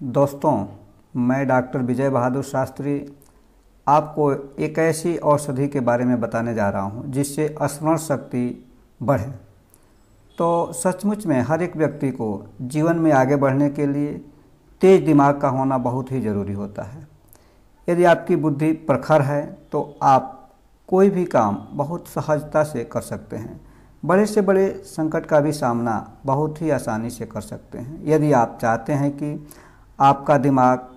दोस्तों, मैं डॉक्टर विजय बहादुर शास्त्री आपको एक ऐसी औषधि के बारे में बताने जा रहा हूँ, जिससे स्मरण शक्ति बढ़े। तो सचमुच में हर एक व्यक्ति को जीवन में आगे बढ़ने के लिए तेज दिमाग का होना बहुत ही ज़रूरी होता है। यदि आपकी बुद्धि प्रखर है तो आप कोई भी काम बहुत सहजता से कर सकते हैं। बड़े से बड़े संकट का भी सामना बहुत ही आसानी से कर सकते हैं। यदि आप चाहते हैं कि आपका दिमाग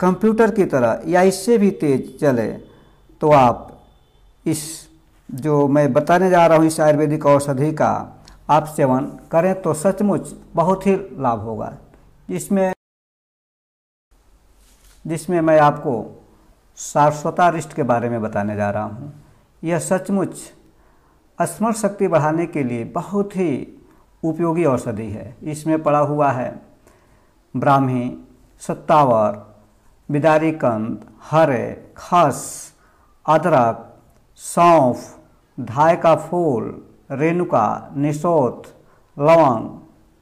कंप्यूटर की तरह या इससे भी तेज चले तो आप इस जो मैं बताने जा रहा हूँ इस आयुर्वेदिक औषधि का आप सेवन करें तो सचमुच बहुत ही लाभ होगा। जिसमें जिसमें मैं आपको सारस्वता रिष्ट के बारे में बताने जा रहा हूँ। यह सचमुच स्मरण शक्ति बढ़ाने के लिए बहुत ही उपयोगी औषधि है। इसमें पड़ा हुआ है ब्राह्मी, सत्तावर बिदारी कंद हरे, खस, अदरक, सौंफ, धाय का फूल, रेणुका निशोत लवंग,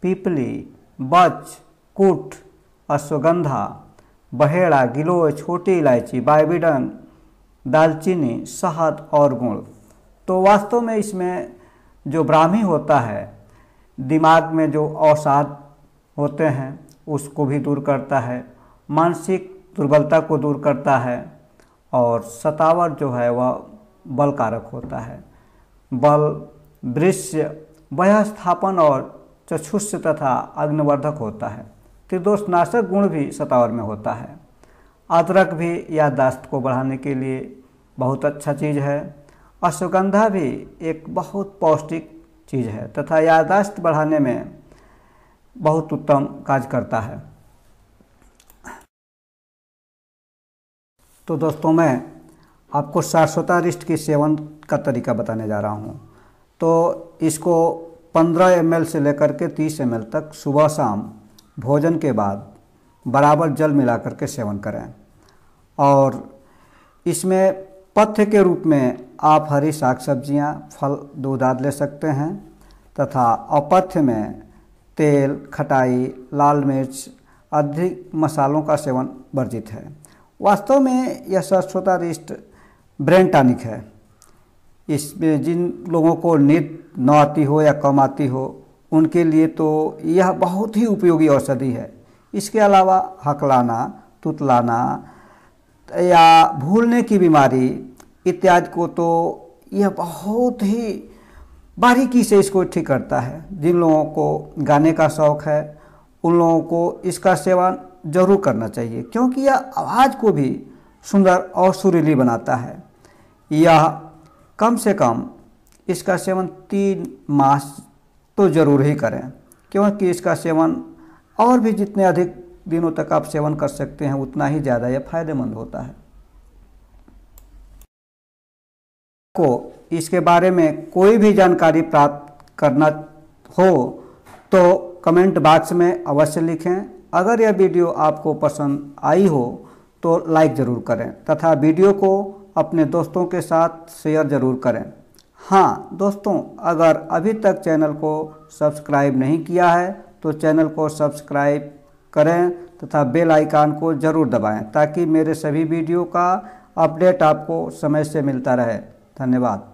पीपली, बच, कुट, अश्वगंधा, बहेड़ा, गिलोय, छोटी इलायची बाइबिडन दालचीनी, शहद और गुड़। तो वास्तव में इसमें जो ब्राह्मी होता है, दिमाग में जो अवसाद होते हैं उसको भी दूर करता है, मानसिक दुर्बलता को दूर करता है और सतावर जो है वह बल कारक होता है। बल, दृश्य वह स्थापन और चक्षुष तथा अग्निवर्धक होता है। त्रिदोषनाशक गुण भी सतावर में होता है। अदरक भी याददाश्त को बढ़ाने के लिए बहुत अच्छा चीज़ है। अश्वगंधा भी एक बहुत पौष्टिक चीज़ है तथा याददाश्त बढ़ाने में बहुत उत्तम कार्य करता है। तो दोस्तों, मैं आपको सारस्वता रिष्ट की सेवन का तरीका बताने जा रहा हूँ। तो इसको 15 एम से लेकर के 30 एम तक सुबह शाम, भोजन के बाद बराबर जल मिला करके सेवन करें। और इसमें पथ्य के रूप में आप हरी साग सब्ज़ियाँ, फल, दूध आदि ले सकते हैं तथा अपथ्य में तेल, खटाई, लाल मिर्च, अधिक मसालों का सेवन वर्जित है। वास्तव में यह सरस्वता रिष्ट ब्रेन टॉनिक है। इसमें जिन लोगों को नींद न आती हो या कम आती हो, उनके लिए तो यह बहुत ही उपयोगी औषधि है। इसके अलावा हकलाना, तुतलाना या भूलने की बीमारी इत्यादि को तो यह बहुत ही बारीकी से इसको ठीक करता है। जिन लोगों को गाने का शौक़ है, उन लोगों को इसका सेवन ज़रूर करना चाहिए, क्योंकि यह आवाज़ को भी सुंदर और सुरीली बनाता है। यह कम से कम इसका सेवन तीन मास तो ज़रूर ही करें, क्योंकि इसका सेवन और भी जितने अधिक दिनों तक आप सेवन कर सकते हैं, उतना ही ज़्यादा यह फ़ायदेमंद होता है। को इसके बारे में कोई भी जानकारी प्राप्त करना हो तो कमेंट बॉक्स में अवश्य लिखें। अगर यह वीडियो आपको पसंद आई हो तो लाइक ज़रूर करें तथा वीडियो को अपने दोस्तों के साथ शेयर ज़रूर करें। हाँ दोस्तों, अगर अभी तक चैनल को सब्सक्राइब नहीं किया है तो चैनल को सब्सक्राइब करें तथा बेल आइकन को ज़रूर दबाएँ ताकि मेरे सभी वीडियो का अपडेट आपको समय से मिलता रहे। धन्यवाद।